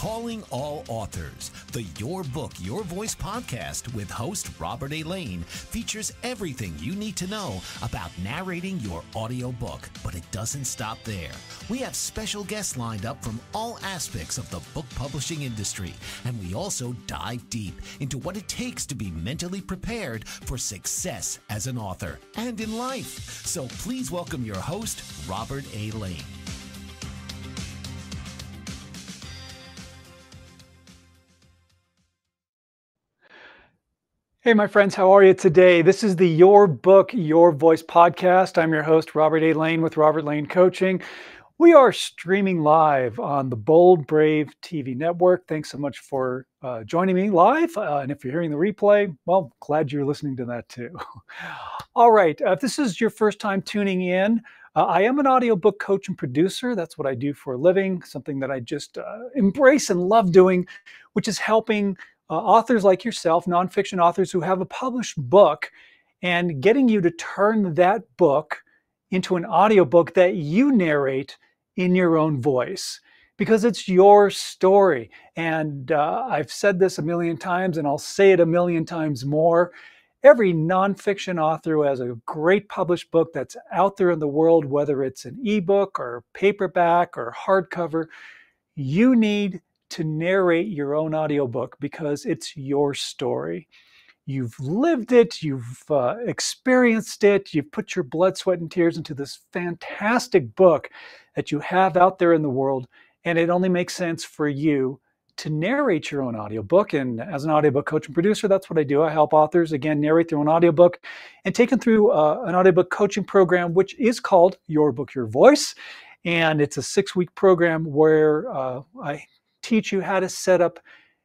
Calling All Authors, the Your Book, Your Voice podcast with host Robert A. Lane features everything you need to know about narrating your audiobook. But it doesn't stop there. We have special guests lined up from all aspects of the book publishing industry, and we also dive deep into what it takes to be mentally prepared for success as an author and in life. So please welcome your host, Robert A. Lane. Hey, my friends, how are you today? This is the Your Book, Your Voice podcast. I'm your host, Robert A. Lane with Robert Lane Coaching. We are streaming live on the Bold Brave TV network. Thanks so much for uh, joining me live. Uh, and if you're hearing the replay, well, glad you're listening to that too. All right, uh, if this is your first time tuning in, uh, I am an audiobook coach and producer. That's what I do for a living, something that I just uh, embrace and love doing, which is helping uh, authors like yourself, nonfiction authors who have a published book, and getting you to turn that book into an audiobook that you narrate in your own voice because it's your story. And uh, I've said this a million times and I'll say it a million times more. Every nonfiction author who has a great published book that's out there in the world, whether it's an ebook or paperback or hardcover, you need to narrate your own audiobook because it's your story. You've lived it, you've uh, experienced it, you've put your blood, sweat, and tears into this fantastic book that you have out there in the world. And it only makes sense for you to narrate your own audiobook. And as an audiobook coach and producer, that's what I do. I help authors, again, narrate their own audiobook and take them through uh, an audiobook coaching program, which is called Your Book, Your Voice. And it's a six week program where uh, I teach you how to set up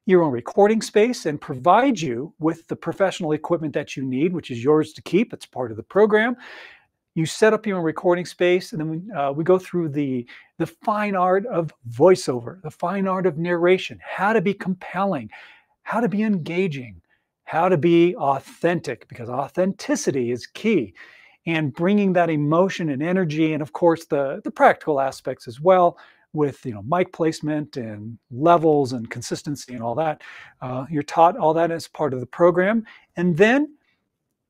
your own recording space and provide you with the professional equipment that you need, which is yours to keep. It's part of the program. You set up your own recording space, and then we, uh, we go through the, the fine art of voiceover, the fine art of narration, how to be compelling, how to be engaging, how to be authentic, because authenticity is key. And bringing that emotion and energy, and of course, the, the practical aspects as well, with you know mic placement and levels and consistency and all that. Uh, you're taught all that as part of the program, and then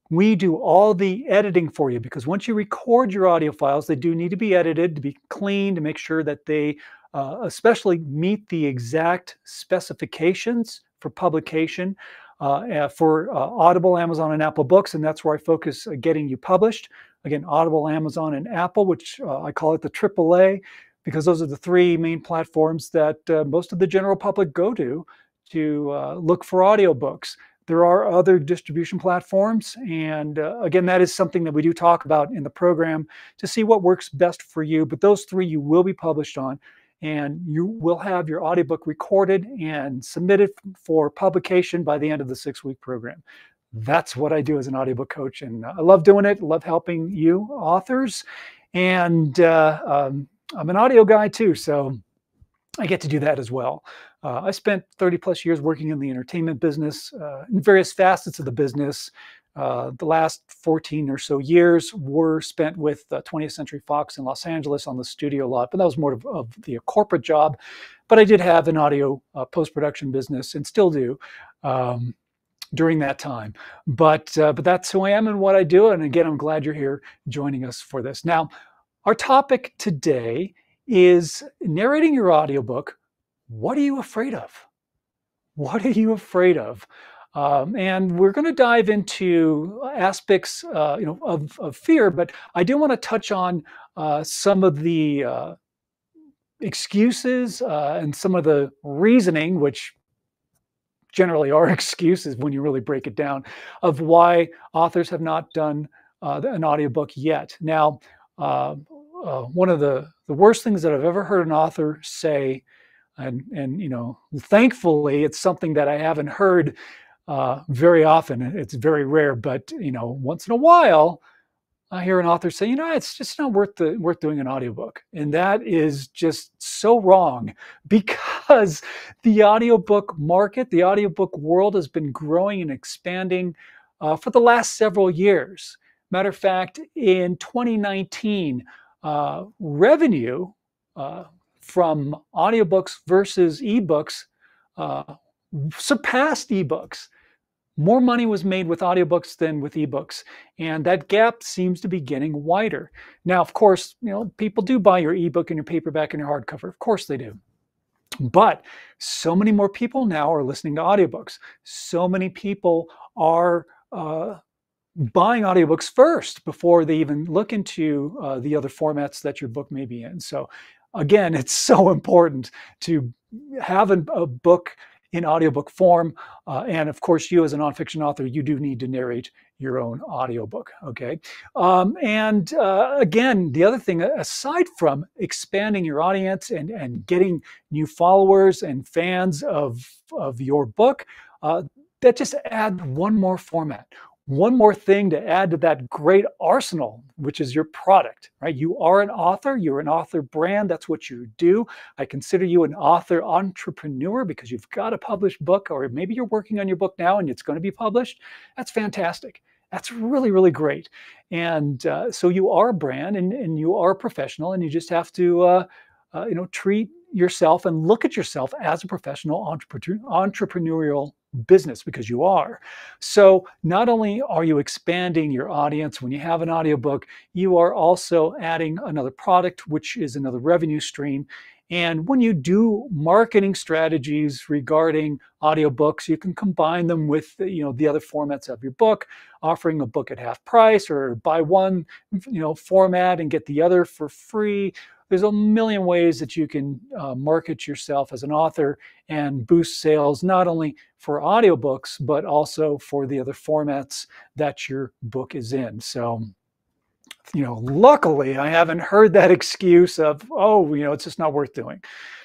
we do all the editing for you because once you record your audio files, they do need to be edited to be clean to make sure that they uh, especially meet the exact specifications for publication. Uh, for uh, Audible, Amazon, and Apple Books, and that's where I focus uh, getting you published. Again, Audible, Amazon, and Apple, which uh, I call it the AAA because those are the three main platforms that uh, most of the general public go to to uh, look for audiobooks. There are other distribution platforms, and uh, again, that is something that we do talk about in the program to see what works best for you. But those three you will be published on, and you will have your audiobook recorded and submitted for publication by the end of the six week program. That's what I do as an audiobook coach, and I love doing it, love helping you, authors. And uh, um, I'm an audio guy too, so I get to do that as well. Uh, I spent 30 plus years working in the entertainment business, uh, in various facets of the business. Uh, the last 14 or so years were spent with 20th Century Fox in Los Angeles on the studio lot, but that was more of, of the corporate job. But I did have an audio uh, post production business and still do. Um, during that time. But uh, but that's who I am and what I do. And again, I'm glad you're here joining us for this. Now, our topic today is narrating your audiobook. What are you afraid of? What are you afraid of? Um, and we're going to dive into aspects, uh, you know, of, of, fear. But I do want to touch on uh, some of the uh, excuses uh, and some of the reasoning, which generally are excuses when you really break it down, of why authors have not done uh, an audiobook yet. Now, uh, one of the, the worst things that I've ever heard an author say, and, and you know, thankfully it's something that I haven't heard uh, very often. It's very rare, but you know, once in a while, I hear an author say, you know, it's just not worth the worth doing an audiobook. And that is just so wrong because the audiobook market, the audiobook world has been growing and expanding uh, for the last several years. Matter of fact, in 2019, uh, revenue uh, from audiobooks versus ebooks uh, surpassed ebooks. More money was made with audiobooks than with ebooks, and that gap seems to be getting wider. Now, of course, you know people do buy your ebook and your paperback and your hardcover. Of course, they do. But so many more people now are listening to audiobooks. So many people are uh, buying audiobooks first before they even look into uh, the other formats that your book may be in. So, again, it's so important to have a, book in audiobook form. Uh, and of course, you as a nonfiction author, you do need to narrate your own audiobook. Okay. Um, and uh, again, the other thing, aside from expanding your audience and, and getting new followers and fans of, of your book, uh, that just add one more format, one more thing to add to that great arsenal, which is your product, right? You are an author, you're an author brand, that's what you do. I consider you an author entrepreneur because you've got a published book, or maybe you're working on your book now and it's going to be published. That's fantastic. That's really, really great. And uh, so you are a brand and, and you are a professional, and you just have to, uh, uh, you know, treat yourself and look at yourself as a professional entrepreneurial business because you are. So not only are you expanding your audience when you have an audiobook, you are also adding another product, which is another revenue stream. And when you do marketing strategies regarding audiobooks, you can combine them with you know the other formats of your book, offering a book at half price or buy one you know format and get the other for free there's a million ways that you can uh, market yourself as an author and boost sales not only for audiobooks but also for the other formats that your book is in. So you know luckily i haven't heard that excuse of oh you know it's just not worth doing.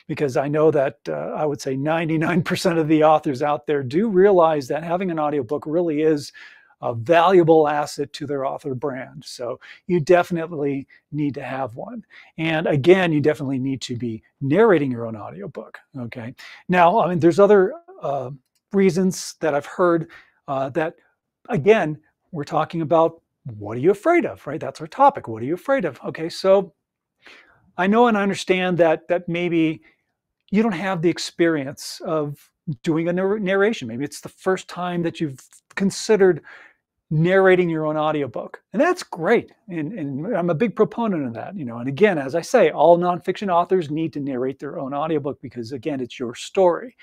Because i know that uh, i would say 99% of the authors out there do realize that having an audiobook really is a valuable asset to their author brand. So you definitely need to have one. And again, you definitely need to be narrating your own audiobook. Okay. Now, I mean, there's other uh, reasons that I've heard uh, that, again, we're talking about what are you afraid of, right? That's our topic. What are you afraid of? Okay. So I know and I understand that that maybe you don't have the experience of doing a narration. Maybe it's the first time that you've considered narrating your own audiobook. And that's great. And, and, I'm a big proponent of that, you know. And again, as I say, all nonfiction authors need to narrate their own audiobook because again, it's your story.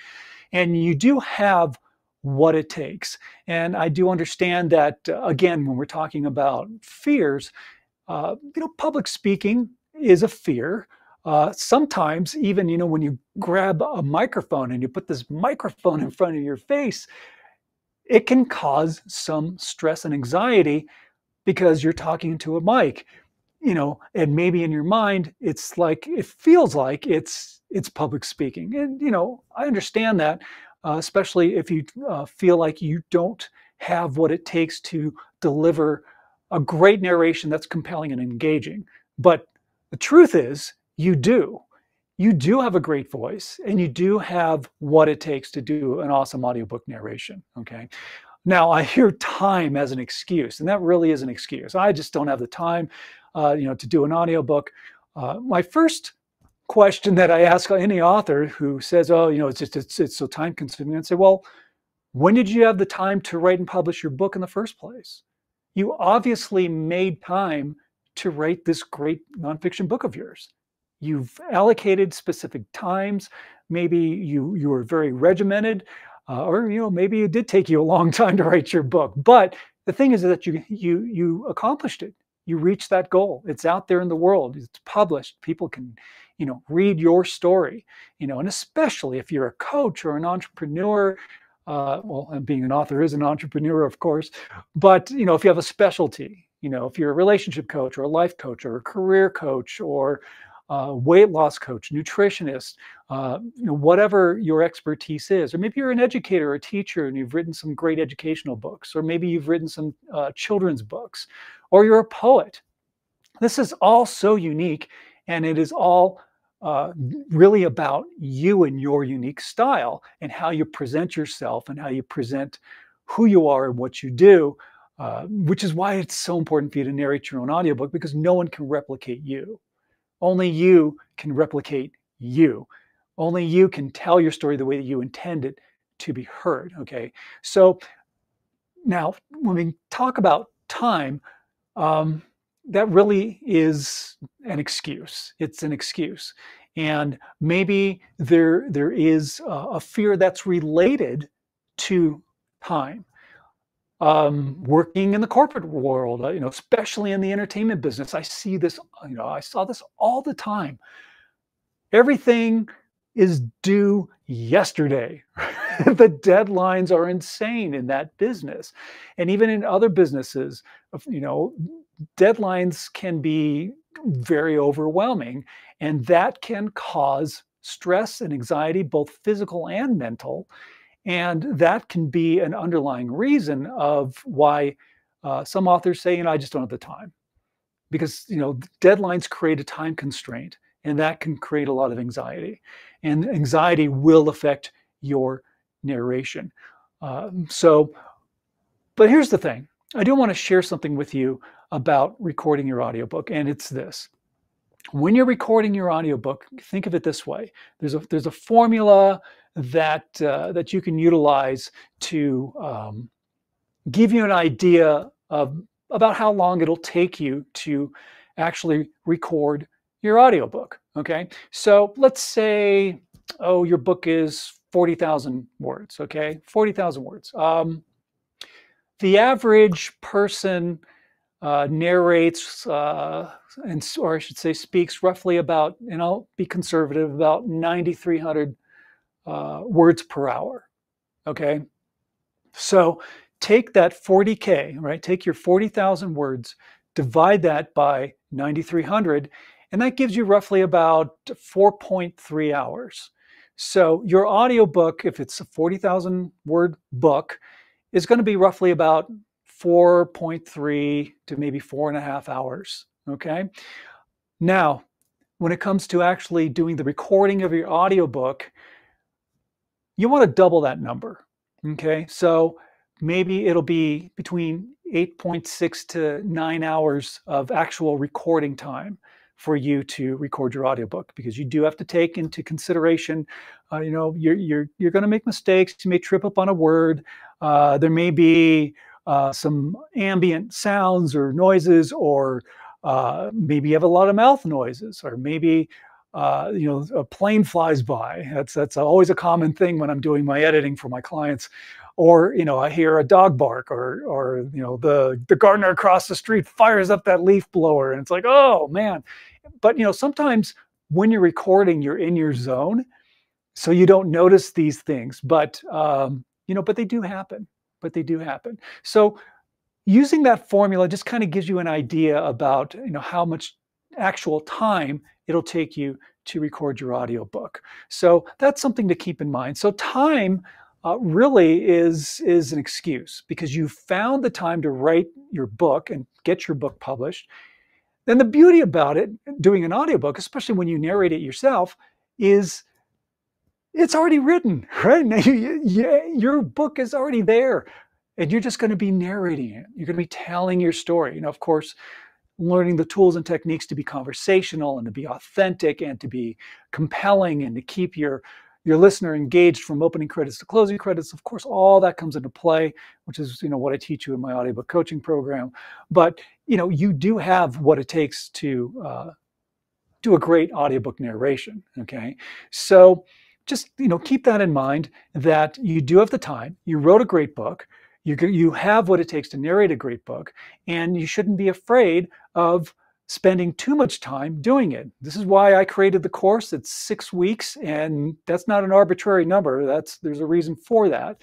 And you do have what it takes. And I do understand that uh, again, when we're talking about fears, uh, you know, public speaking is a fear. Uh, sometimes even you know when you grab a microphone and you put this microphone in front of your face it can cause some stress and anxiety because you're talking to a mic you know and maybe in your mind it's like it feels like it's it's public speaking. And you know i understand that uh, especially if you uh, feel like you don't have what it takes to deliver a great narration that's compelling and engaging. But the truth is you do you do have a great voice and you do have what it takes to do an awesome audiobook narration. Okay. Now I hear time as an excuse, and that really is an excuse. I just don't have the time, uh, you know, to do an audiobook. Uh, my first question that I ask any author who says, "Oh, you know, it's just it's, it's so time consuming," I say, "Well, when did you have the time to write and publish your book in the first place? You obviously made time to write this great nonfiction book of yours you've allocated specific times maybe you you were very regimented uh, or you know maybe it did take you a long time to write your book but the thing is that you you you accomplished it. You reached that goal. It's out there in the world. It's published. People can you know read your story you know and especially if you're a coach or an entrepreneur uh, well and being an author is an entrepreneur of course but you know if you have a specialty you know if you're a relationship coach or a life coach or a career coach or uh, weight loss coach, nutritionist, uh, you know, whatever your expertise is. Or maybe you're an educator or a teacher and you've written some great educational books, or maybe you've written some uh, children's books, or you're a poet. This is all so unique and it is all uh, really about you and your unique style and how you present yourself and how you present who you are and what you do. Uh, which is why it's so important for you to narrate your own audiobook because no one can replicate you. Only you can replicate you. Only you can tell your story the way that you intend it to be heard. Okay. So now, when we talk about time, um, that really is an excuse. It's an excuse. And maybe there, there is a, a fear that's related to time. Um, working in the corporate world, uh, you know, especially in the entertainment business, I see this, you know, I saw this all the time. Everything is due yesterday. the deadlines are insane in that business. And even in other businesses, you know, deadlines can be very overwhelming. And that can cause stress and anxiety, both physical and mental. And that can be an underlying reason of why uh, some authors say, you know, I just don't have the time. Because, you know, deadlines create a time constraint and that can create a lot of anxiety. And anxiety will affect your narration. Um, so, but here's the thing I do want to share something with you about recording your audiobook, and it's this. When you're recording your audiobook, think of it this way. There's a there's a formula that uh, that you can utilize to um, give you an idea of about how long it'll take you to actually record your audiobook. Okay. So let's say, oh, your book is 40,000 words. Okay. 40,000 words. Um, the average person uh, narrates, uh, and, or I should say, speaks roughly about, and I'll be conservative, about 9,300 uh, words per hour. Okay. So take that 40K, right? Take your 40,000 words, divide that by 9,300, and that gives you roughly about 4.3 hours. So your audiobook, if it's a 40,000 word book, is going to be roughly about 4.3 to maybe four and a half hours. Okay. Now, when it comes to actually doing the recording of your audiobook, you want to double that number. Okay. So maybe it'll be between 8.6 to nine hours of actual recording time for you to record your audiobook because you do have to take into consideration uh, you know you're you're you're going to make mistakes you may trip up on a word uh, there may be uh, some ambient sounds or noises or uh, maybe you have a lot of mouth noises or maybe uh, you know a plane flies by. That's that's always a common thing when i'm doing my editing for my clients. Or you know i hear a dog bark or or you know the the gardener across the street fires up that leaf blower and it's like oh man. But you know sometimes when you're recording you're in your zone so you don't notice these things. But um, you know but they do happen. But they do happen. So using that formula just kind of gives you an idea about you know how much actual time it'll take you to record your audiobook so that's something to keep in mind so time uh, really is is an excuse because you found the time to write your book and get your book published. Then the beauty about it, doing an audiobook, especially when you narrate it yourself, is it's already written, right? Now, you, you, your book is already there, and you're just going to be narrating it. You're going to be telling your story. You know, of course, learning the tools and techniques to be conversational and to be authentic and to be compelling and to keep your your listener engaged from opening credits to closing credits. Of course, all that comes into play, which is you know what I teach you in my audiobook coaching program. But you know you do have what it takes to uh, do a great audiobook narration. Okay, so just you know keep that in mind that you do have the time. You wrote a great book. You you have what it takes to narrate a great book, and you shouldn't be afraid of spending too much time doing it. This is why I created the course. It's six weeks, and that's not an arbitrary number. That's there's a reason for that.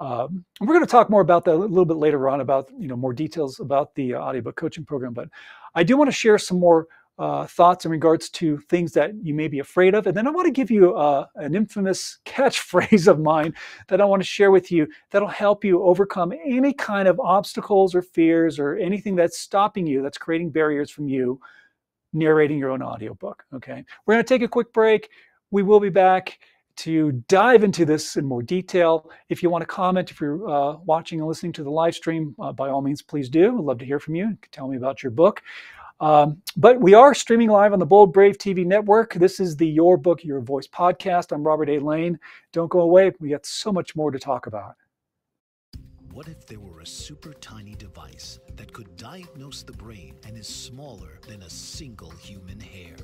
Um, we're going to talk more about that a little bit later on about you know more details about the uh, audiobook coaching program. But I do want to share some more uh, thoughts in regards to things that you may be afraid of. And then I want to give you uh, an infamous catchphrase of mine that I want to share with you that'll help you overcome any kind of obstacles or fears or anything that's stopping you, that's creating barriers from you narrating your own audiobook. Okay. We're going to take a quick break. We will be back to dive into this in more detail. If you want to comment, if you're uh, watching and listening to the live stream, uh, by all means, please do. I'd love to hear from you. Tell me about your book. Um, but we are streaming live on the Bold Brave TV network. This is the Your Book, Your Voice podcast. I'm Robert A. Lane. Don't go away. We got so much more to talk about. What if there were a super tiny device that could diagnose the brain and is smaller than a single human hair?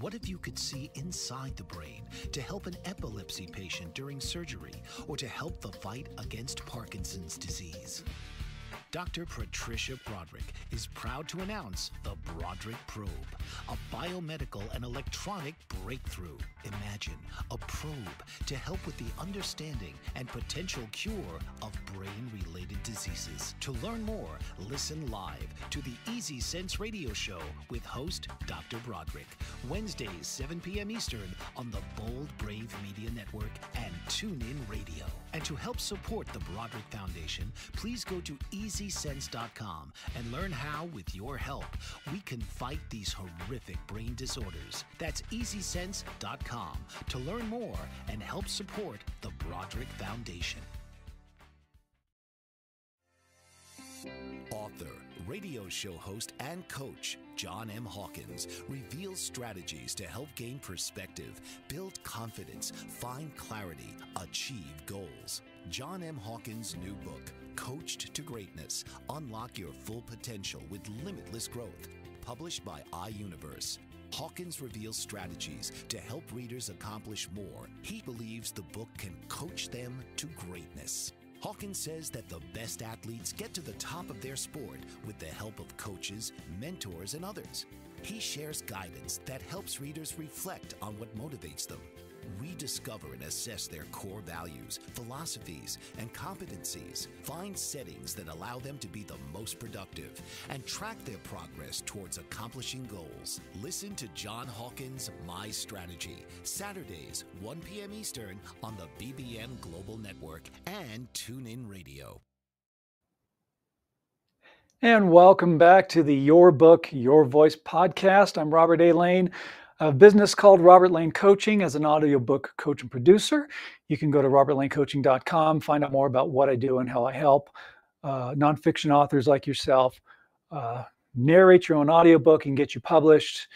What if you could see inside the brain to help an epilepsy patient during surgery or to help the fight against Parkinson's disease? Dr. Patricia Broderick is proud to announce the Broderick Probe, a biomedical and electronic breakthrough. Imagine a probe to help with the understanding and potential cure of brain related diseases. To learn more, listen live to the Easy Sense radio show with host Dr. Broderick, Wednesdays, 7 p.m. Eastern on the Bold Brave Media Network and TuneIn Radio. And to help support the Broderick Foundation, please go to EasySense.com and learn how, with your help, we can fight these horrific brain disorders. That's EasySense.com to learn more and help support the Broderick Foundation. Author, radio show host, and coach John M. Hawkins reveals strategies to help gain perspective, build confidence, find clarity, achieve goals. John M. Hawkins' new book, Coached to Greatness Unlock Your Full Potential with Limitless Growth, published by iUniverse. Hawkins reveals strategies to help readers accomplish more. He believes the book can coach them to greatness. Hawkins says that the best athletes get to the top of their sport with the help of coaches, mentors, and others. He shares guidance that helps readers reflect on what motivates them. Rediscover and assess their core values, philosophies, and competencies. Find settings that allow them to be the most productive and track their progress towards accomplishing goals. Listen to John Hawkins' My Strategy, Saturdays, 1 p.m. Eastern on the BBM Global Network and TuneIn Radio. And welcome back to the Your Book, Your Voice podcast. I'm Robert A. Lane a business called Robert Lane Coaching as an audiobook coach and producer. You can go to robertlanecoaching.com, find out more about what I do and how I help uh, nonfiction authors like yourself uh, narrate your own audiobook and get you published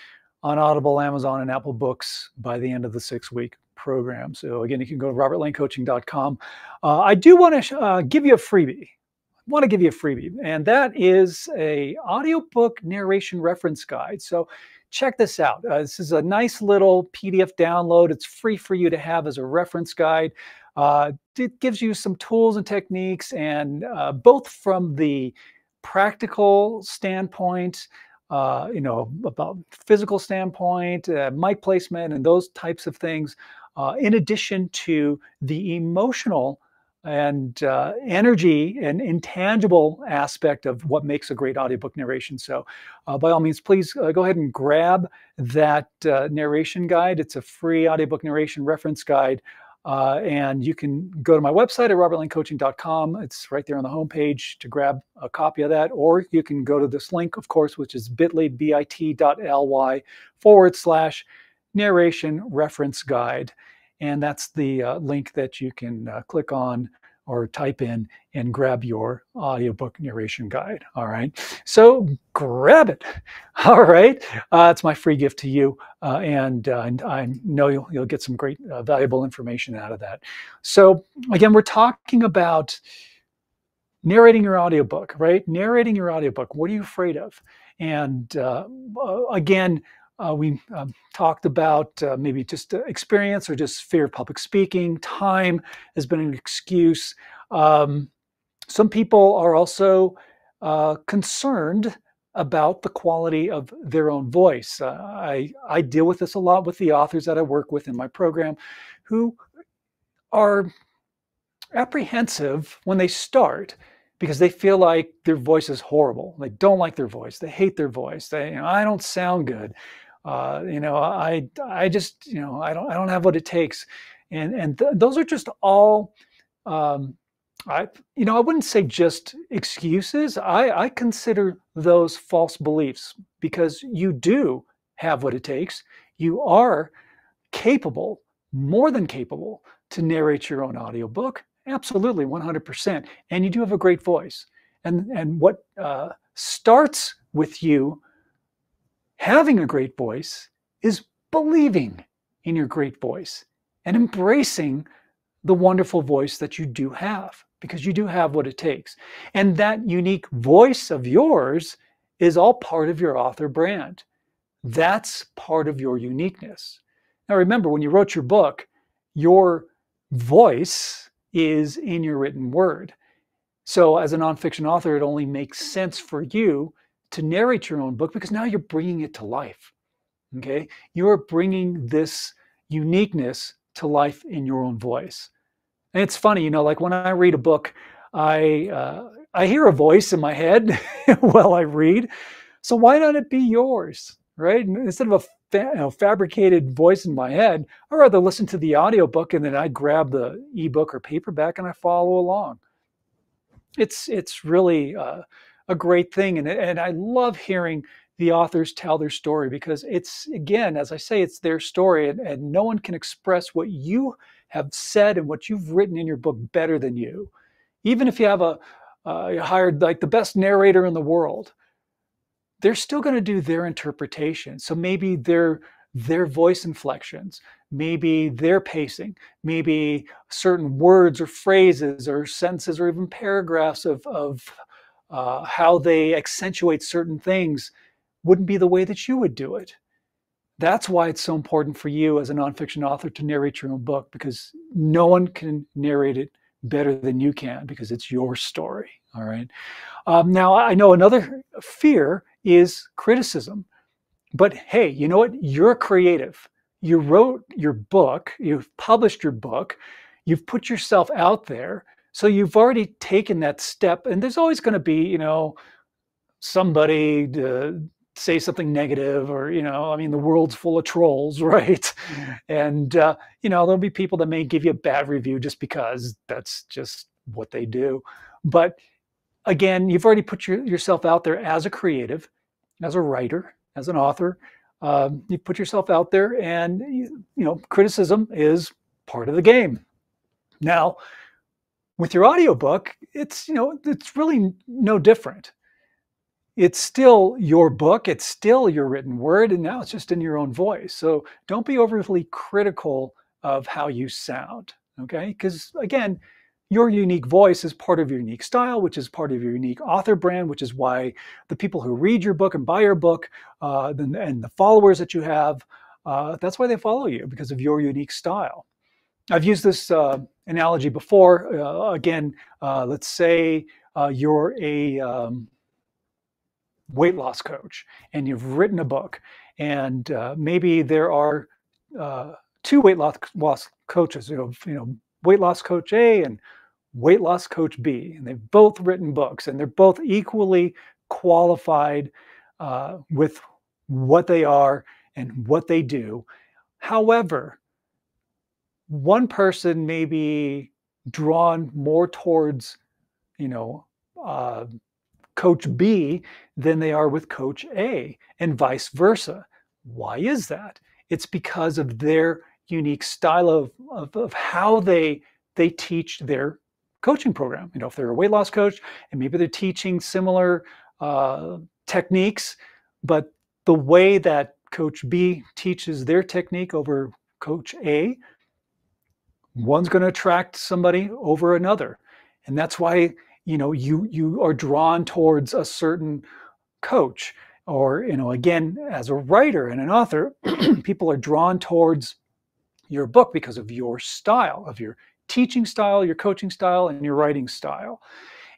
on Audible, Amazon, and Apple Books by the end of the six week program. So, again, you can go to robertlanecoaching.com. Uh, I do want to uh, give you a freebie. I want to give you a freebie, and that is a audiobook narration reference guide. So, check this out. Uh, this is a nice little PDF download. It's free for you to have as a reference guide. Uh, it gives you some tools and techniques, and uh, both from the practical standpoint, uh, you know, about physical standpoint, uh, mic placement, and those types of things, uh, in addition to the emotional and uh, energy and intangible aspect of what makes a great audiobook narration. So, uh, by all means, please uh, go ahead and grab that uh, narration guide. It's a free audiobook narration reference guide. Uh, and you can go to my website at robertlanecoaching.com. It's right there on the homepage to grab a copy of that. Or you can go to this link, of course, which is bit.ly, bit.ly forward slash narration reference guide. And that's the uh, link that you can uh, click on or type in and grab your audiobook narration guide. All right. So grab it. All right. Uh, it's my free gift to you. Uh, and, uh, and, I know you'll, you'll get some great uh, valuable information out of that. So again, we're talking about narrating your audiobook, right? Narrating your audiobook. What are you afraid of? And uh, uh, again, uh, we um, talked about uh, maybe just uh, experience or just fear of public speaking. Time has been an excuse. Um, some people are also uh, concerned about the quality of their own voice. Uh, I, I deal with this a lot with the authors that I work with in my program who are apprehensive when they start because they feel like their voice is horrible. They don't like their voice. They hate their voice. They, you know, I don't sound good. Uh, you know, I I just you know I don't I don't have what it takes, and and th- those are just all. Um, I, you know, I wouldn't say just excuses. I, I consider those false beliefs because you do have what it takes. You are capable, more than capable, to narrate your own audiobook. Absolutely, 100%. And you do have a great voice. And, and what uh, starts with you having a great voice is believing in your great voice and embracing the wonderful voice that you do have because you do have what it takes. And that unique voice of yours is all part of your author brand. That's part of your uniqueness. Now, remember, when you wrote your book, your voice is in your written word. So, as a nonfiction author, it only makes sense for you to narrate your own book because now you're bringing it to life. Okay. You're bringing this uniqueness to life in your own voice. And it's funny, you know, like when I read a book, I uh, I hear a voice in my head while I read. So why not it be yours, right? Instead of a fa- you know, fabricated voice in my head, I'd rather listen to the audiobook and then I grab the ebook or paperback and I follow along. It's it's really uh, a great thing, and and I love hearing the authors tell their story because it's again, as I say, it's their story, and, and no one can express what you have said and what you've written in your book better than you. Even if you have a uh, you hired like the best narrator in the world, they're still going to do their interpretation. So maybe their their voice inflections, maybe their pacing, maybe certain words or phrases or sentences or even paragraphs of, of uh, how they accentuate certain things wouldn't be the way that you would do it. That's why it's so important for you as a nonfiction author to narrate your own book because no one can narrate it better than you can because it's your story. All right. Um, now, I know another fear is criticism. But hey, you know what? You're creative. You wrote your book, you've published your book, you've put yourself out there. So you've already taken that step. And there's always going to be, you know, somebody to say something negative or you know i mean the world's full of trolls right? And uh, you know there'll be people that may give you a bad review just because that's just what they do. But again you've already put your, yourself out there as a creative as a writer as an author. Um, you put yourself out there and you, you know criticism is part of the game. Now with your audiobook it's you know it's really no different it's still your book, it's still your written word, and now it's just in your own voice. So don't be overly critical of how you sound, okay? Because again, your unique voice is part of your unique style, which is part of your unique author brand, which is why the people who read your book and buy your book uh, and the followers that you have, uh, that's why they follow you because of your unique style. I've used this uh, analogy before. Uh, again, uh, let's say uh, you're a um, weight loss coach and you've written a book and uh, maybe there are uh, two weight loss, coaches you know you know weight loss coach a and weight loss coach b and they've both written books and they're both equally qualified with what they are and what they do however one person may be drawn more towards you know uh, Coach B than they are with Coach A, and vice versa. Why is that? It's because of their unique style of, of, of how they they teach their coaching program. You know, if they're a weight loss coach and maybe they're teaching similar uh, techniques, but the way that Coach B teaches their technique over Coach A, one's going to attract somebody over another. And that's why you know you you are drawn towards a certain coach or you know again as a writer and an author people are drawn towards your book because of your style of your teaching style your coaching style and your writing style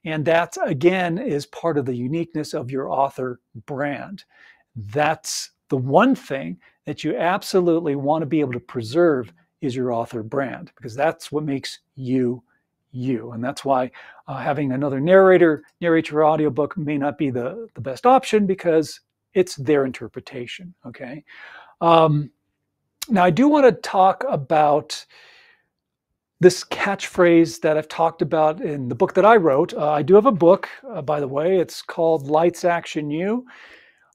and that again is part of the uniqueness of your author brand that's the one thing that you absolutely want to be able to preserve is your author brand because that's what makes you you. And that's why uh, having another narrator narrate your audiobook may not be the, the best option because it's their interpretation. Okay. Um, now, I do want to talk about this catchphrase that I've talked about in the book that I wrote. Uh, I do have a book, uh, by the way. It's called Lights Action You.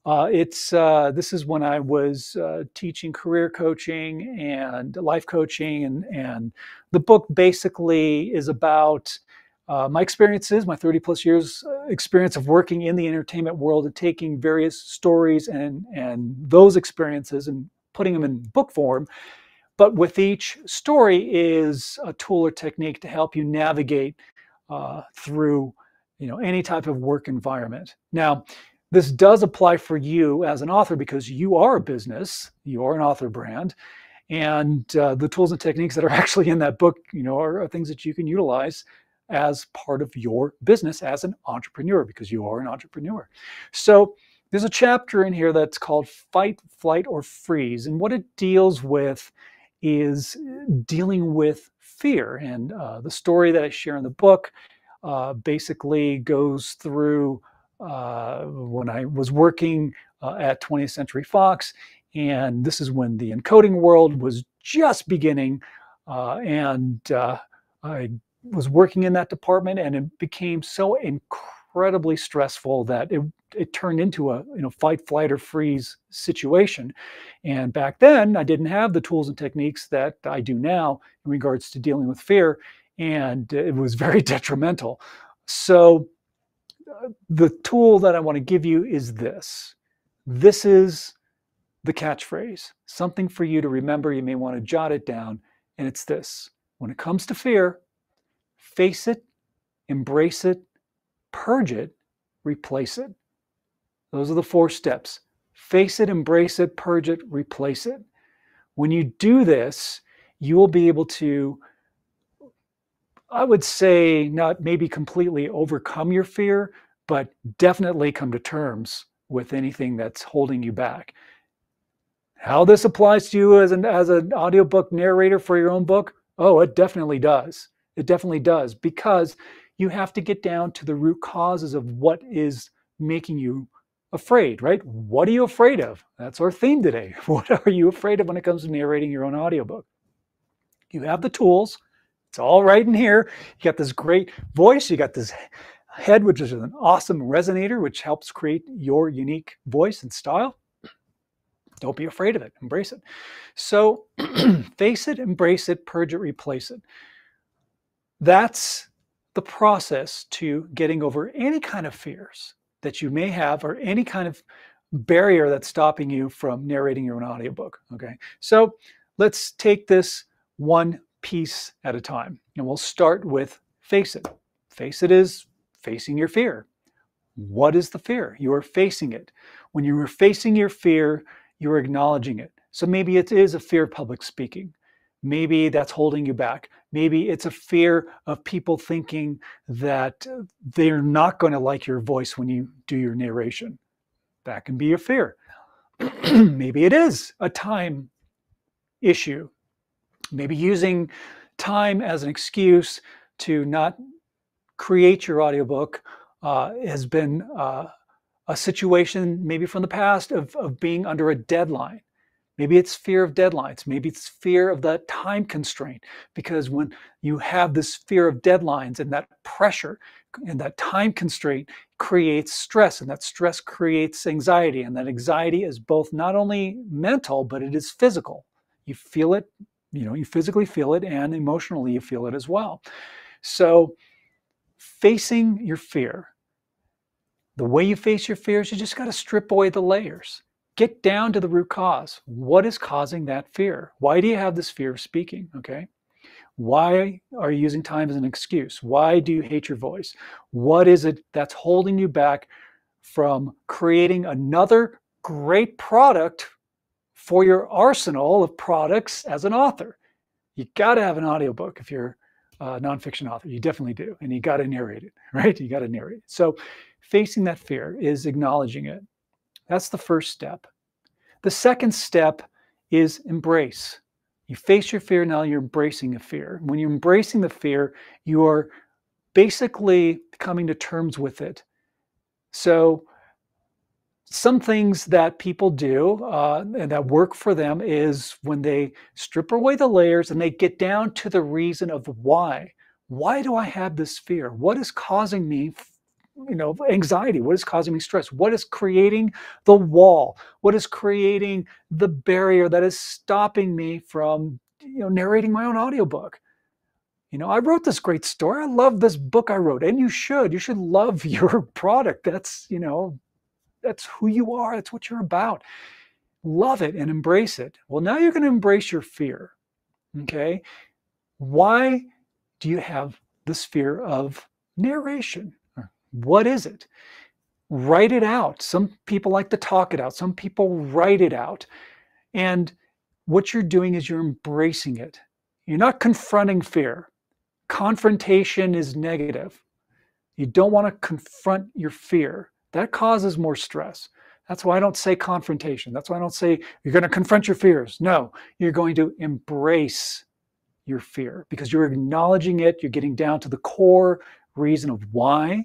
Uh, it's uh, this is when I was uh, teaching career coaching and life coaching, and and the book basically is about uh, my experiences, my 30 plus years experience of working in the entertainment world and taking various stories and and those experiences and putting them in book form. But with each story is a tool or technique to help you navigate uh, through you know any type of work environment. Now this does apply for you as an author because you are a business you are an author brand and uh, the tools and techniques that are actually in that book you know are, are things that you can utilize as part of your business as an entrepreneur because you are an entrepreneur. So there's a chapter in here that's called fight flight or freeze and what it deals with is dealing with fear and uh, the story that i share in the book uh, basically goes through uh, when i was working uh, at 20th century fox and this is when the encoding world was just beginning. Uh, and uh, I was working in that department, and it became so incredibly stressful that it it turned into a you know fight, flight, or freeze situation. And back then, I didn't have the tools and techniques that I do now in regards to dealing with fear, and it was very detrimental. So, the tool that I want to give you is this. This is the catchphrase, something for you to remember. You may want to jot it down. And it's this when it comes to fear, face it, embrace it, purge it, replace it. Those are the four steps face it, embrace it, purge it, replace it. When you do this, you will be able to, I would say, not maybe completely overcome your fear, but definitely come to terms with anything that's holding you back. How this applies to you as an as an audiobook narrator for your own book? Oh, it definitely does. It definitely does because you have to get down to the root causes of what is making you afraid, right? What are you afraid of? That's our theme today. What are you afraid of when it comes to narrating your own audiobook? You have the tools. It's all right in here. You got this great voice, you got this head which is an awesome resonator which helps create your unique voice and style. Don't be afraid of it. Embrace it. So face it, embrace it, purge it, replace it. That's the process to getting over any kind of fears that you may have or any kind of barrier that's stopping you from narrating your own audiobook. Okay. So let's take this one piece at a time. And we'll start with face it. Face it is facing your fear. What is the fear? You are facing it. When you are facing your fear, you're acknowledging it. So maybe it is a fear of public speaking. Maybe that's holding you back. Maybe it's a fear of people thinking that they're not going to like your voice when you do your narration. That can be a fear. maybe it is a time issue. Maybe using time as an excuse to not create your audiobook uh, has been uh, a situation maybe from the past of, of being under a deadline. Maybe it's fear of deadlines. Maybe it's fear of that time constraint. Because when you have this fear of deadlines and that pressure and that time constraint creates stress, and that stress creates anxiety. And that anxiety is both not only mental, but it is physical. You feel it, you know, you physically feel it, and emotionally you feel it as well. So facing your fear the way you face your fears, you just got to strip away the layers. Get down to the root cause. What is causing that fear? Why do you have this fear of speaking? Okay. Why are you using time as an excuse? Why do you hate your voice? What is it that's holding you back from creating another great product for your arsenal of products as an author? You got to have an audiobook if you're a nonfiction author. You definitely do. And you got to narrate it, right? You got to narrate it. So facing that fear is acknowledging it. That's the first step. The second step is embrace. You face your fear, now you're embracing a fear. When you're embracing the fear, you are basically coming to terms with it. So, some things that people do uh, and that work for them is when they strip away the layers and they get down to the reason of why. Why do I have this fear? What is causing me you know anxiety what is causing me stress what is creating the wall what is creating the barrier that is stopping me from you know narrating my own audiobook You know, I wrote this great story. I love this book I wrote, and you should. You should love your product. That's, you know, that's who you are. That's what you're about. Love it and embrace it. Well, now you're going to embrace your fear. Okay. Why do you have this fear of narration? What is it? Write it out. Some people like to talk it out, some people write it out. And what you're doing is you're embracing it. You're not confronting fear. Confrontation is negative. You don't want to confront your fear. That causes more stress. That's why I don't say confrontation. That's why I don't say you're going to confront your fears. No, you're going to embrace your fear because you're acknowledging it. You're getting down to the core reason of why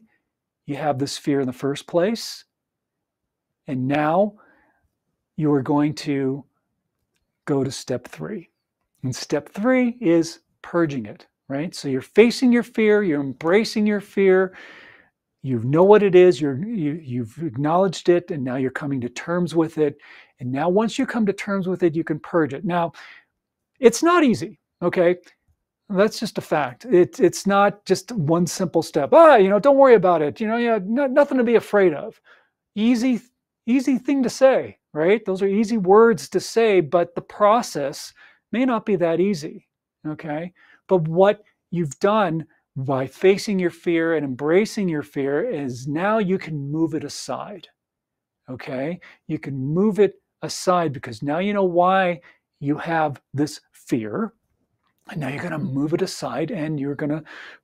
you have this fear in the first place. And now you are going to go to step three. And step three is purging it right? So you're facing your fear, you're embracing your fear, you know what it is, you're, you, you've acknowledged it, and now you're coming to terms with it. And now, once you come to terms with it, you can purge it. Now, it's not easy, okay? That's just a fact. It, it's not just one simple step. Ah, you know, don't worry about it. You know, yeah, no, nothing to be afraid of. Easy, easy thing to say, right? Those are easy words to say, but the process may not be that easy. Okay. But what you've done by facing your fear and embracing your fear is now you can move it aside. Okay? You can move it aside because now you know why you have this fear. And now you're going to move it aside and you're going to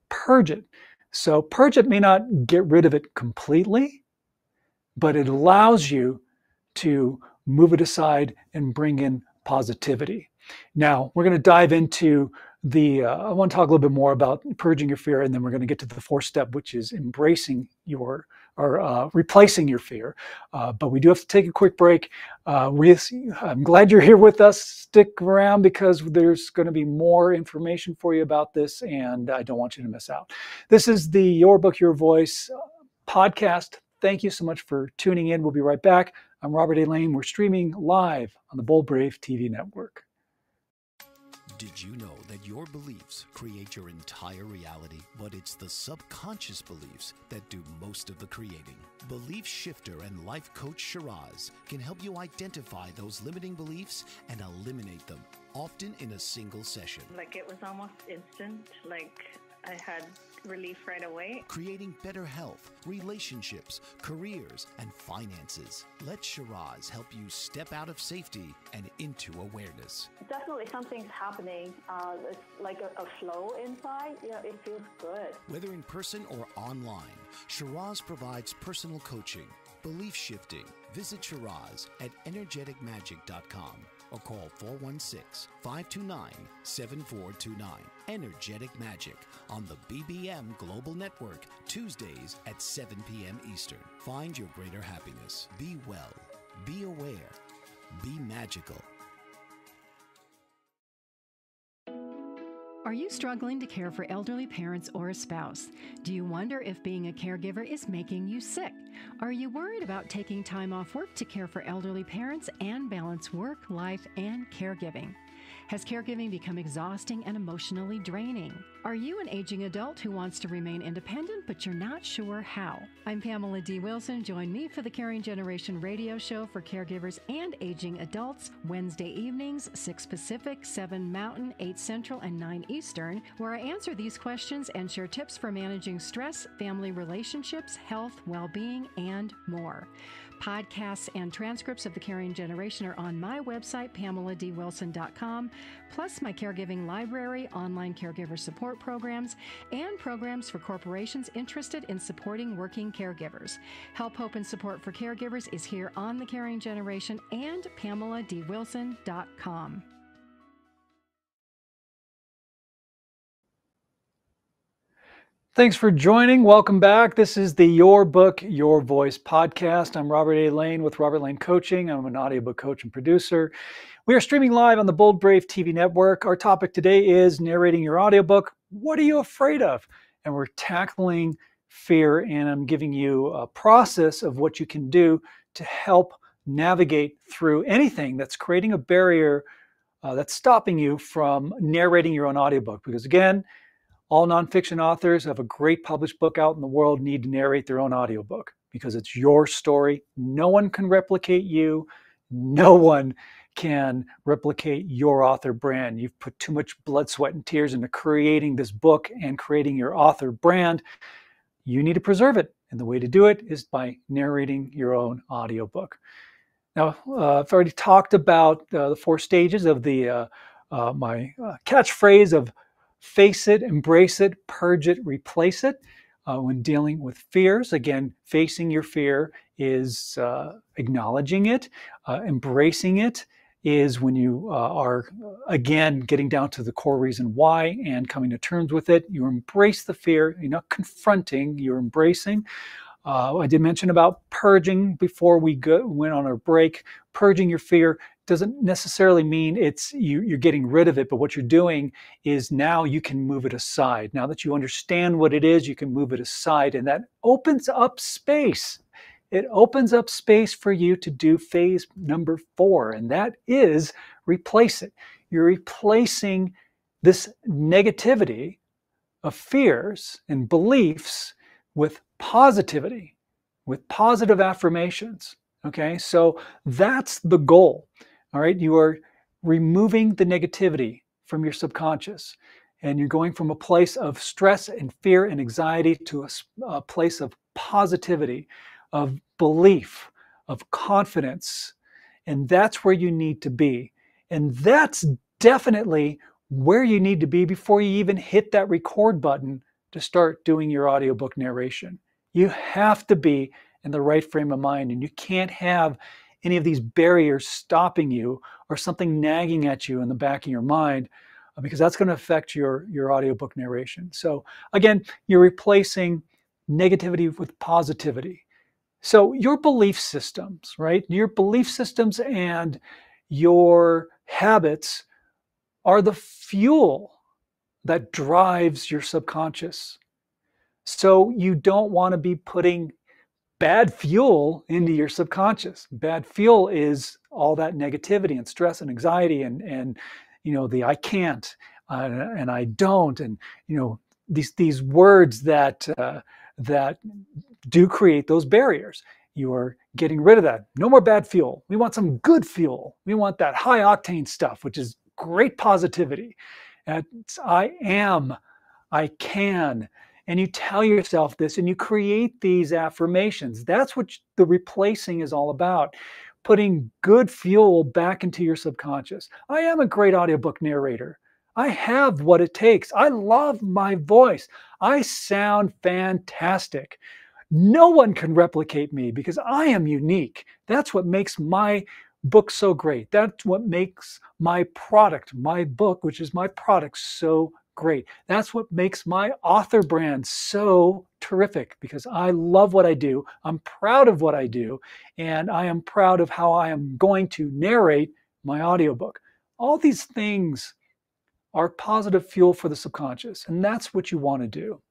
purge it. So, purge it may not get rid of it completely, but it allows you to move it aside and bring in positivity. Now, we're going to dive into the uh, I want to talk a little bit more about purging your fear, and then we're going to get to the fourth step, which is embracing your or uh, replacing your fear. Uh, but we do have to take a quick break. Uh, we, I'm glad you're here with us. Stick around because there's going to be more information for you about this, and I don't want you to miss out. This is the Your Book, Your Voice uh, podcast. Thank you so much for tuning in. We'll be right back. I'm Robert A. Lane. We're streaming live on the Bold Brave TV network. Did you know that your beliefs create your entire reality? But it's the subconscious beliefs that do most of the creating. Belief shifter and life coach Shiraz can help you identify those limiting beliefs and eliminate them, often in a single session. Like it was almost instant. Like I had relief right away. Creating better health, relationships, careers, and finances. Let Shiraz help you step out of safety and into awareness. Definitely something's happening. Uh, it's like a, a flow inside. Yeah, it feels good. Whether in person or online, Shiraz provides personal coaching, belief shifting. Visit Shiraz at energeticmagic.com or call 416 529 7429. Energetic Magic on the BBM Global Network, Tuesdays at 7 p.m. Eastern. Find your greater happiness. Be well, be aware, be magical. Are you struggling to care for elderly parents or a spouse? Do you wonder if being a caregiver is making you sick? Are you worried about taking time off work to care for elderly parents and balance work, life, and caregiving? Has caregiving become exhausting and emotionally draining? Are you an aging adult who wants to remain independent but you're not sure how? I'm Pamela D. Wilson. Join me for the Caring Generation radio show for caregivers and aging adults Wednesday evenings, 6 Pacific, 7 Mountain, 8 Central, and 9 Eastern, where I answer these questions and share tips for managing stress, family relationships, health, well being, and more. Podcasts and transcripts of The Caring Generation are on my website, pameladwilson.com, plus my caregiving library, online caregiver support programs, and programs for corporations interested in supporting working caregivers. Help, hope, and support for caregivers is here on The Caring Generation and pameladwilson.com. Thanks for joining. Welcome back. This is the Your Book, Your Voice podcast. I'm Robert A. Lane with Robert Lane Coaching. I'm an audiobook coach and producer. We are streaming live on the Bold Brave TV network. Our topic today is narrating your audiobook. What are you afraid of? And we're tackling fear, and I'm giving you a process of what you can do to help navigate through anything that's creating a barrier uh, that's stopping you from narrating your own audiobook. Because again, all nonfiction authors have a great published book out in the world need to narrate their own audiobook because it's your story. No one can replicate you. No one can replicate your author brand. You've put too much blood, sweat, and tears into creating this book and creating your author brand. You need to preserve it. And the way to do it is by narrating your own audiobook. Now, uh, I've already talked about uh, the four stages of the uh, uh my uh, catchphrase of face it, embrace it, purge it, replace it. Uh, when dealing with fears, again, facing your fear is acknowledging it, embracing it, is when you uh, are again getting down to the core reason why and coming to terms with it. You embrace the fear. You're not confronting. You're embracing. Uh, I did mention about purging before we go, went on our break. Purging your fear doesn't necessarily mean it's you, you're getting rid of it, but what you're doing is now you can move it aside. Now that you understand what it is, you can move it aside, and that opens up space it opens up space for you to do phase number four, and that is replace it. You're replacing this negativity of fears and beliefs with positivity, with positive affirmations. Okay, so that's the goal. All right, you are removing the negativity from your subconscious and you're going from a place of stress and fear and anxiety to a, a place of positivity of belief, of confidence. And that's where you need to be. And that's definitely where you need to be before you even hit that record button to start doing your audiobook narration. You have to be in the right frame of mind, and you can't have any of these barriers stopping you or something nagging at you in the back of your mind uh, because that's going to affect your, your audiobook narration. So, again, you're replacing negativity with positivity. So your belief systems, right? Your belief systems and your habits are the fuel that drives your subconscious. So you don't want to be putting bad fuel into your subconscious. Bad fuel is all that negativity and stress and anxiety and and you know the I can't uh, and I don't and you know these these words that uh, that do create those barriers. You are getting rid of that. No more bad fuel. We want some good fuel. We want that high octane stuff, which is great positivity. It's, I am, I can. And you tell yourself this and you create these affirmations. That's what the replacing is all about. Putting good fuel back into your subconscious. I am a great audiobook narrator. I have what it takes. I love my voice. I sound fantastic. No one can replicate me because I am unique. That's what makes my book so great. That's what makes my product, my book, which is my product, so great. That's what makes my author brand so terrific because I love what I do. I'm proud of what I do, and I am proud of how I am going to narrate my audiobook. All these things are positive fuel for the subconscious. And that's what you want to do.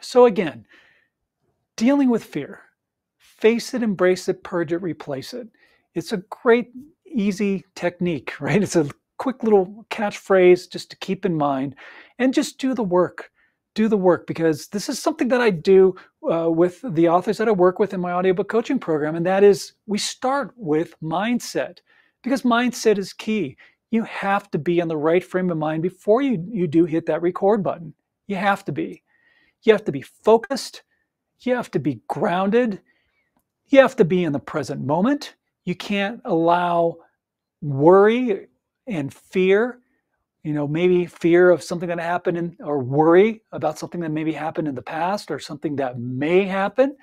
So, again, dealing with fear face it, embrace it, purge it, replace it. It's a great, easy technique, right? It's a quick little catchphrase just to keep in mind and just do the work. Do the work because this is something that I do uh, with the authors that I work with in my audiobook coaching program. And that is we start with mindset because mindset is key you have to be in the right frame of mind before you, you do hit that record button. You have to be. You have to be focused. You have to be grounded. You have to be in the present moment. You can't allow worry and fear, you know, maybe fear of something that happened in, or worry about something that maybe happened in the past or something that may happen.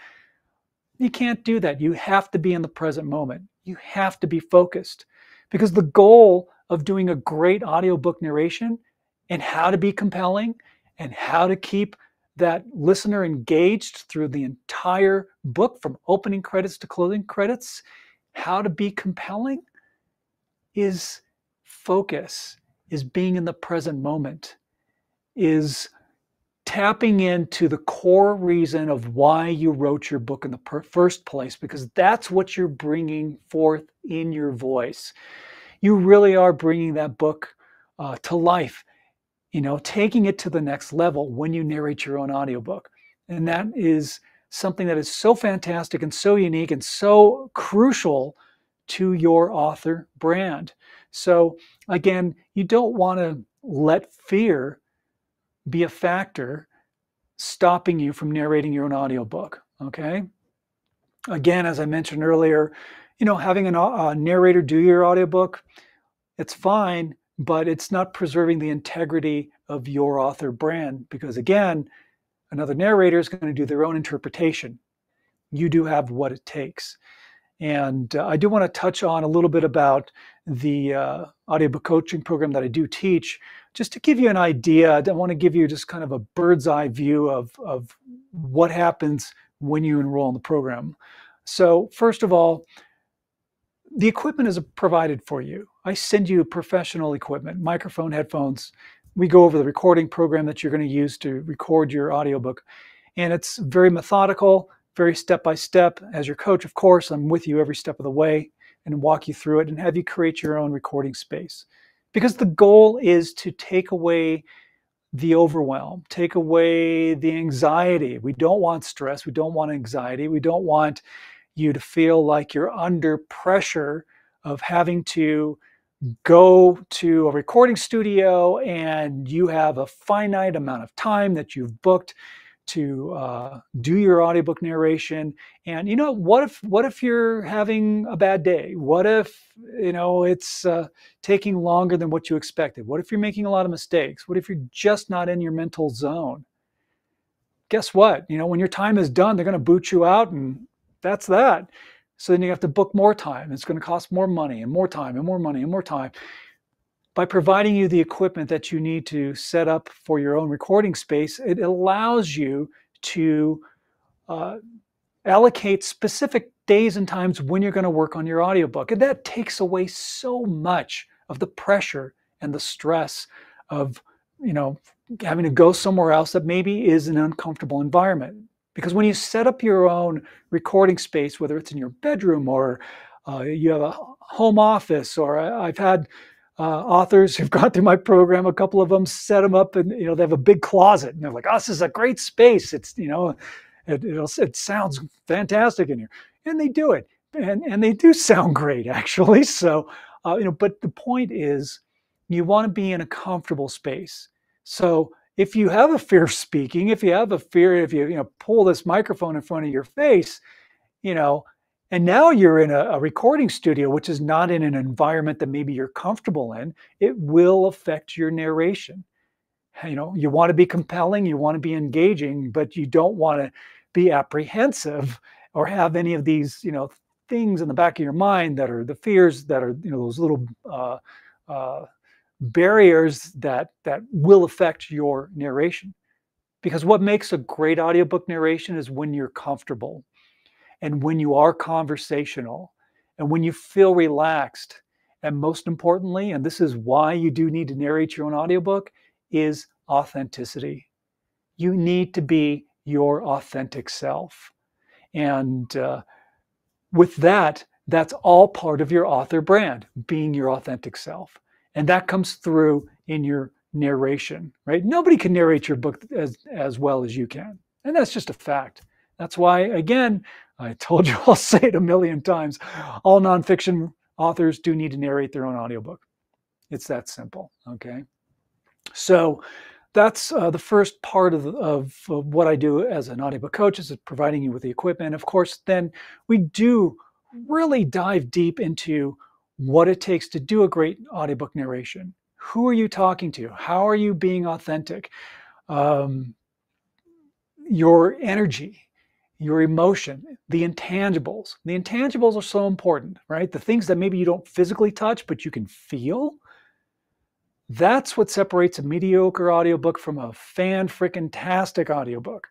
You can't do that. You have to be in the present moment. You have to be focused because the goal of doing a great audiobook narration and how to be compelling and how to keep that listener engaged through the entire book from opening credits to closing credits, how to be compelling is focus, is being in the present moment, is tapping into the core reason of why you wrote your book in the per- first place, because that's what you're bringing forth in your voice you really are bringing that book uh, to life you know, taking it to the next level when you narrate your own audiobook. And that is something that is so fantastic and so unique and so crucial to your author brand. So, again, you don't want to let fear be a factor stopping you from narrating your own audiobook. Okay. Again, as I mentioned earlier, you know, having an, a narrator do your audiobook, it's fine, but it's not preserving the integrity of your author brand because, again, another narrator is going to do their own interpretation. You do have what it takes. And uh, I do want to touch on a little bit about the uh, audiobook coaching program that I do teach, just to give you an idea. I want to give you just kind of a bird's eye view of, of what happens when you enroll in the program. So, first of all, the equipment is provided for you. I send you professional equipment, microphone, headphones. We go over the recording program that you're going to use to record your audiobook. And it's very methodical, very step by step. As your coach, of course, I'm with you every step of the way and walk you through it and have you create your own recording space. Because the goal is to take away the overwhelm, take away the anxiety. We don't want stress. We don't want anxiety. We don't want you to feel like you're under pressure of having to go to a recording studio and you have a finite amount of time that you've booked to uh, do your audiobook narration. And you know what if what if you're having a bad day? What if you know it's uh, taking longer than what you expected? What if you're making a lot of mistakes? What if you're just not in your mental zone? Guess what? You know when your time is done they're going to boot you out and that's that. So then you have to book more time. It's going to cost more money and more time and more money and more time by providing you the equipment that you need to set up for your own recording space, it allows you to uh, allocate specific days and times when you're going to work on your audiobook. And that takes away so much of the pressure and the stress of, you know, having to go somewhere else that maybe is an uncomfortable environment. Because when you set up your own recording space, whether it's in your bedroom or uh, you have a home office, or I've had uh, authors who've gone through my program. A couple of them set them up, and you know they have a big closet, and they're like, "Oh, this is a great space. It's you know, it it sounds fantastic in here," and they do it, and and they do sound great actually. So uh, you know, but the point is, you want to be in a comfortable space. So if you have a fear of speaking, if you have a fear, if you you know pull this microphone in front of your face, you know and now you're in a, a, recording studio, which is not in an environment that maybe you're comfortable in. It will affect your narration. You know, you want to be compelling, you want to be engaging, but you don't want to be apprehensive or have any of these, you know, things in the back of your mind that are the fears that are, you know, those little uh, uh, barriers that that will affect your narration. Because what makes a great audiobook narration is when you're comfortable and when you are conversational and when you feel relaxed and most importantly and this is why you do need to narrate your own audiobook is authenticity. You need to be your authentic self. And uh, with that that's all part of your author brand being your authentic self. And that comes through in your narration right? Nobody can narrate your book as as well as you can. And that's just a fact. That's why again I told you, I'll say it a million times. All nonfiction authors do need to narrate their own audiobook. It's that simple. Okay. So that's uh, the first part of, of, of, what I do as an audiobook coach is providing you with the equipment. Of course, then we do really dive deep into what it takes to do a great audiobook narration. Who are you talking to? How are you being authentic? Um, your energy, your emotion, the intangibles. The intangibles are so important, right? The things that maybe you don't physically touch, but you can feel. That's what separates a mediocre audiobook from a fan freaking tastic audiobook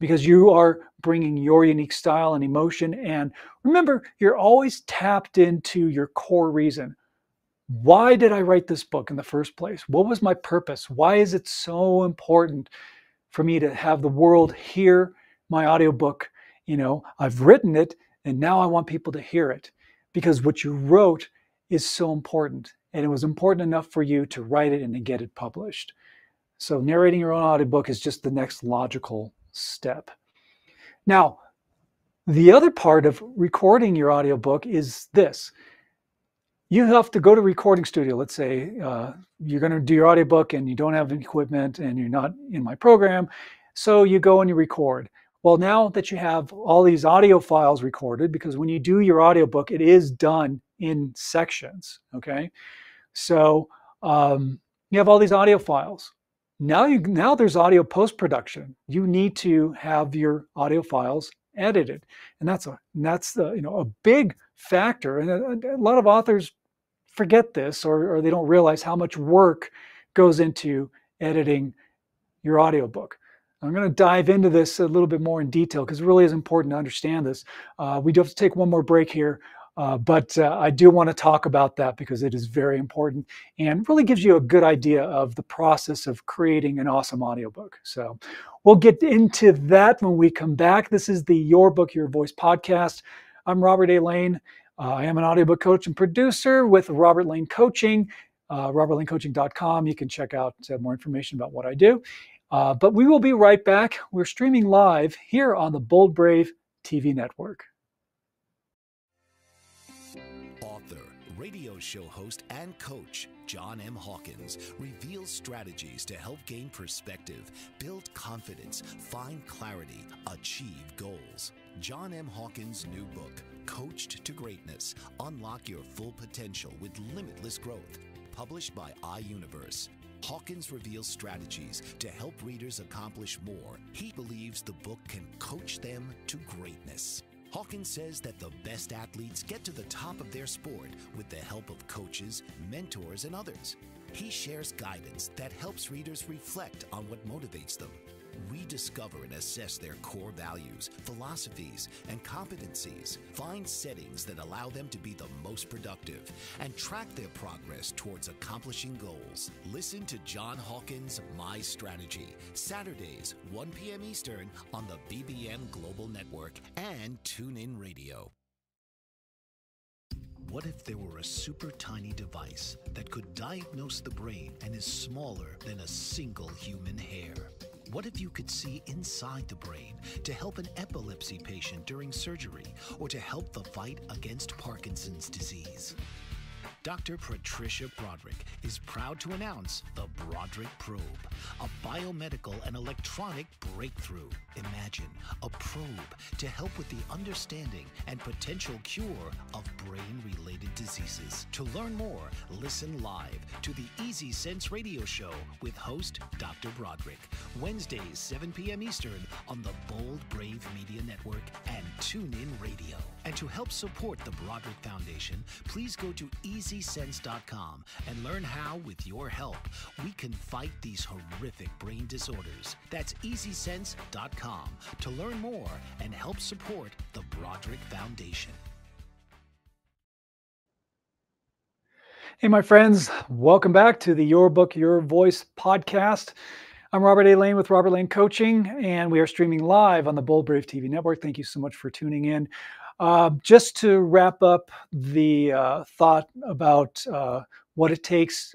because you are bringing your unique style and emotion. And remember, you're always tapped into your core reason. Why did I write this book in the first place? What was my purpose? Why is it so important for me to have the world hear my audiobook, you know, I've written it and now I want people to hear it because what you wrote is so important. And it was important enough for you to write it and to get it published. So narrating your own audiobook is just the next logical step. Now, the other part of recording your audiobook is this. You have to go to recording studio. Let's say uh, you're going to do your audiobook and you don't have equipment and you're not in my program. So you go and you record. Well, now that you have all these audio files recorded, because when you do your audiobook, it is done in sections. Okay. So um, you have all these audio files. Now you now there's audio post production. You need to have your audio files edited, and that's a that's the you know a big factor. And a, a lot of authors forget this, or, or they don't realize how much work goes into editing your audiobook. I'm going to dive into this a little bit more in detail because it really is important to understand this. Uh, we do have to take one more break here. Uh, but uh, I do want to talk about that because it is very important and really gives you a good idea of the process of creating an awesome audiobook. So we'll get into that when we come back. This is the Your Book, Your Voice podcast. I'm Robert A. Lane. Uh, I am an audiobook coach and producer with Robert Lane Coaching, uh, robertlanecoaching.com. You can check out uh, more information about what I do. Uh, but we will be right back. We're streaming live here on the Bold Brave TV network. Author, radio show host and coach John M. Hawkins reveals strategies to help gain perspective, build confidence, find clarity, achieve goals. John M. Hawkins' new book, Coached to Greatness Unlock Your Full Potential with Limitless Growth, published by iUniverse. Hawkins reveals strategies to help readers accomplish more. He believes the book can coach them to greatness. Hawkins says that the best athletes get to the top of their sport with the help of coaches, mentors, and others. He shares guidance that helps readers reflect on what motivates them we discover and assess their core values, philosophies, and competencies, find settings that allow them to be the most productive, and track their progress towards accomplishing goals. Listen to John Hawkins' My Strategy, Saturdays, 1 p.m. Eastern on the BBM Global Network and TuneIn Radio. What if there were a super tiny device that could diagnose the brain and is smaller than a single human hair? What if you could see inside the brain to help an epilepsy patient during surgery or to help the fight against Parkinson's disease? Dr. Patricia Broderick is proud to announce the Broderick Probe, a biomedical and electronic breakthrough. Imagine a probe to help with the understanding and potential cure of brain related diseases. To learn more, listen live to the Easy Sense radio show with host Dr. Broderick, Wednesdays, 7 p.m. Eastern on the Bold Brave Media Network and TuneIn Radio. And to help support the Broderick Foundation, please go to EasySense.com and learn how, with your help, we can fight these horrific brain disorders. That's EasySense.com to learn more and help support the Broderick Foundation. Hey, my friends, welcome back to the Your Book, Your Voice podcast. I'm Robert A. Lane with Robert Lane Coaching, and we are streaming live on the Bold Brave TV network. Thank you so much for tuning in. Uh, just to wrap up the uh, thought about uh, what it takes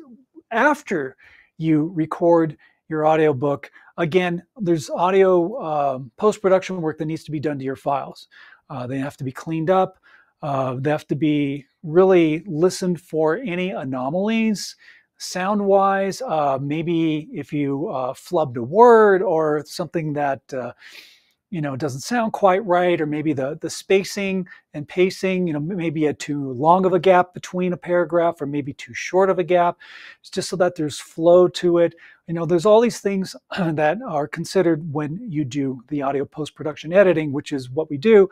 after you record your audiobook, again, there's audio um, post production work that needs to be done to your files. Uh, they have to be cleaned up, uh, they have to be really listened for any anomalies. Sound wise, uh, maybe if you flubbed a word or something that you know, it doesn't sound quite right, or maybe the, the spacing and pacing, you know, maybe a too long of a gap between a paragraph or maybe too short of a gap. It's just so that there's flow to it. You know, there's all these things that are considered when you do the audio post-production editing, which is what we do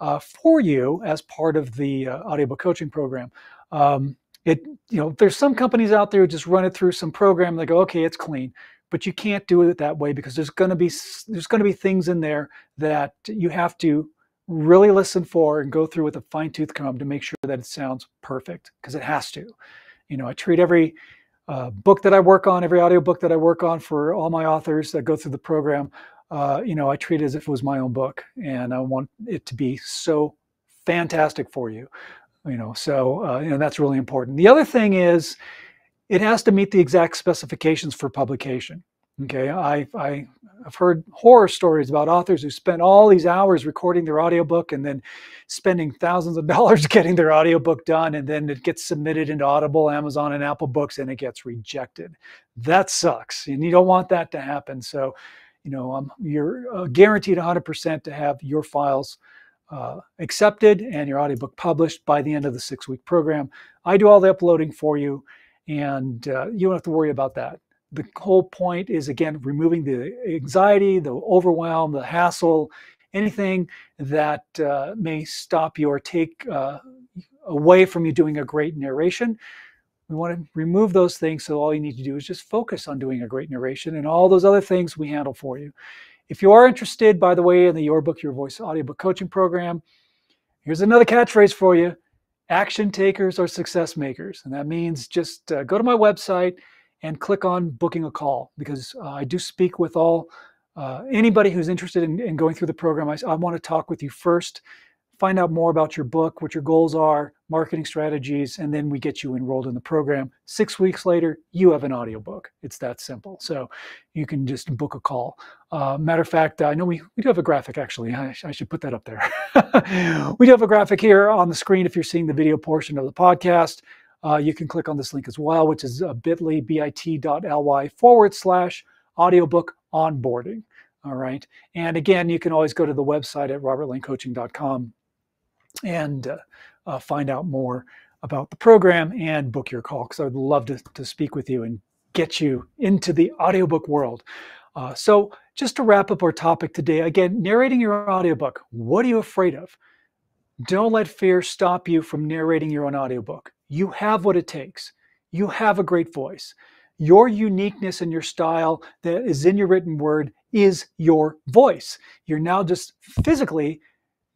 uh, for you as part of the uh, audiobook coaching program. Um, it, you know, there's some companies out there who just run it through some program. They go, okay, it's clean but you can't do it that way because there's going to be there's going to be things in there that you have to really listen for and go through with a fine tooth comb to make sure that it sounds perfect because it has to. You know, I treat every uh, book that I work on, every audio book that I work on for all my authors that go through the program. Uh, you know, I treat it as if it was my own book, and I want it to be so fantastic for you. You know, so uh, you know that's really important. The other thing is it has to meet the exact specifications for publication. Okay, I, I I've heard horror stories about authors who spent all these hours recording their audiobook and then spending thousands of dollars getting their audiobook done and then it gets submitted into Audible, Amazon and Apple Books and it gets rejected. That sucks. And you don't want that to happen. So, you know, um, you're uh, guaranteed 100% to have your files uh, accepted and your audiobook published by the end of the six week program. I do all the uploading for you and uh, you don't have to worry about that the whole point is again removing the anxiety, the overwhelm, the hassle, anything that uh, may stop you or take uh, away from you doing a great narration. We want to remove those things so all you need to do is just focus on doing a great narration and all those other things we handle for you. If you are interested, by the way, in the Your Book, Your Voice audiobook coaching program, here's another catchphrase for you action takers or success makers. And that means just uh, go to my website and click on booking a call because uh, I do speak with all uh, anybody who's interested in, in, going through the program. I, I want to talk with you first, find out more about your book, what your goals are, marketing strategies, and then we get you enrolled in the program. Six weeks later, you have an audiobook. It's that simple. So you can just book a call. Uh, matter of fact, I know we, we do have a graphic actually. I, I should put that up there. we do have a graphic here on the screen if you're seeing the video portion of the podcast uh, you can click on this link as well, which is uh, bit.ly, bit.ly forward slash audiobook onboarding. All right. And again, you can always go to the website at robertlanecoaching.com and uh, uh, find out more about the program and book your call because I'd love to, to speak with you and get you into the audiobook world. Uh, so, just to wrap up our topic today, again, narrating your audiobook. What are you afraid of? Don't let fear stop you from narrating your own audiobook. You have what it takes. You have a great voice. Your uniqueness and your style that is in your written word is your voice. You're now just physically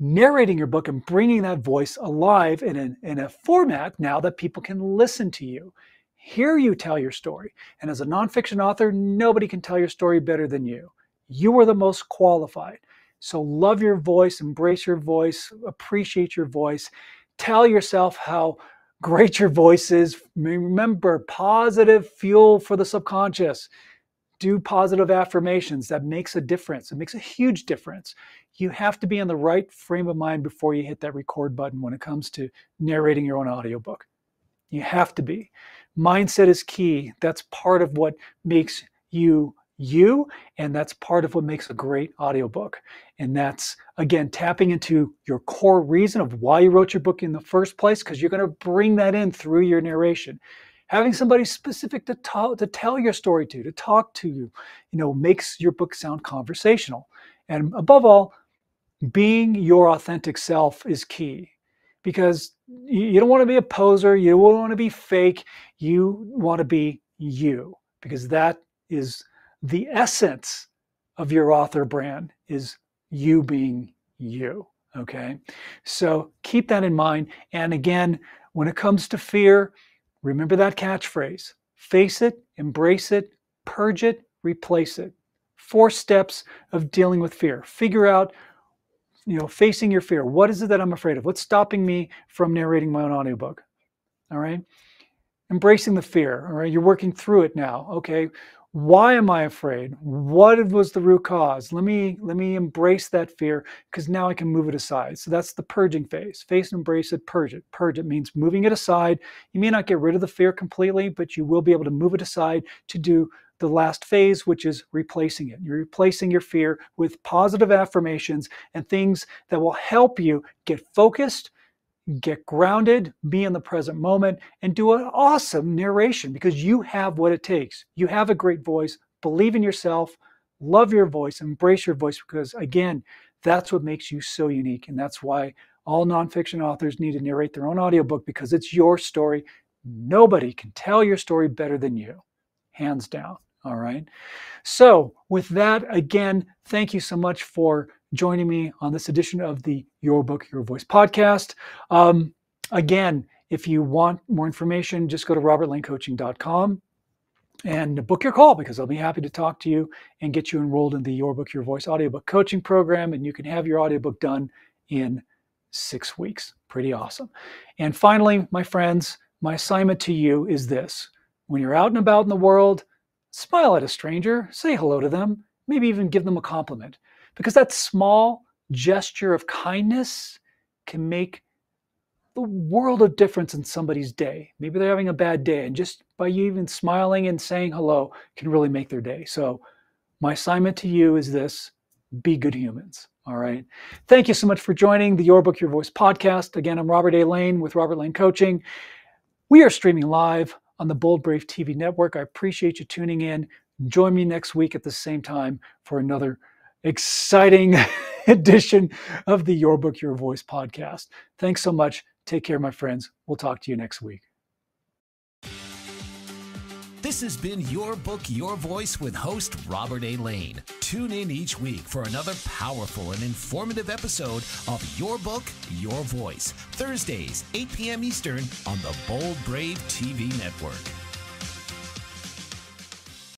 narrating your book and bringing that voice alive in a, in a format now that people can listen to you, hear you tell your story. And as a nonfiction author, nobody can tell your story better than you. You are the most qualified. So love your voice, embrace your voice, appreciate your voice. Tell yourself how great your voice is. Remember, positive fuel for the subconscious. Do positive affirmations. That makes a difference. It makes a huge difference. You have to be in the right frame of mind before you hit that record button when it comes to narrating your own audiobook. You have to be. Mindset is key. That's part of what makes you you and that's part of what makes a great audiobook and that's again tapping into your core reason of why you wrote your book in the first place because you're going to bring that in through your narration having somebody specific to, talk, to tell your story to to talk to you you know makes your book sound conversational and above all being your authentic self is key because you don't want to be a poser you don't want to be fake you want to be you because that is the essence of your author brand is you being you. Okay. So keep that in mind. And again, when it comes to fear, remember that catchphrase face it, embrace it, purge it, replace it. Four steps of dealing with fear. Figure out, you know, facing your fear. What is it that I'm afraid of? What's stopping me from narrating my own audiobook? All right. Embracing the fear. All right. You're working through it now. Okay why am i afraid? What was the root cause? Let me let me embrace that fear because now i can move it aside. So that's the purging phase. Face and embrace it purge it. Purge it means moving it aside. You may not get rid of the fear completely but you will be able to move it aside to do the last phase which is replacing it. You're replacing your fear with positive affirmations and things that will help you get focused get grounded, be in the present moment, and do an awesome narration because you have what it takes. You have a great voice, believe in yourself, love your voice, embrace your voice because, again, that's what makes you so unique. And that's why all nonfiction authors need to narrate their own audiobook because it's your story. Nobody can tell your story better than you, hands down. All right. So, with that, again, thank you so much for joining me on this edition of the Your Book, Your Voice podcast. Um, again, if you want more information, just go to robertlanecoaching.com and book your call because I'll be happy to talk to you and get you enrolled in the Your Book, Your Voice audiobook coaching program. And you can have your audiobook done in six weeks. Pretty awesome. And finally, my friends, my assignment to you is this when you're out and about in the world, smile at a stranger, say hello to them, maybe even give them a compliment. Because that small gesture of kindness can make the world of difference in somebody's day. Maybe they're having a bad day, and just by you even smiling and saying hello can really make their day. So, my assignment to you is this be good humans. All right. Thank you so much for joining the Your Book, Your Voice podcast. Again, I'm Robert A. Lane with Robert Lane Coaching. We are streaming live on the Bold Brave TV network. I appreciate you tuning in. Join me next week at the same time for another exciting edition of the Your Book, Your Voice podcast. Thanks so much. Take care, my friends. We'll talk to you next week. This has been Your Book, Your Voice with host Robert A. Lane. Tune in each week for another powerful and informative episode of Your Book, Your Voice, Thursdays, 8 p.m. Eastern on the Bold Brave TV network.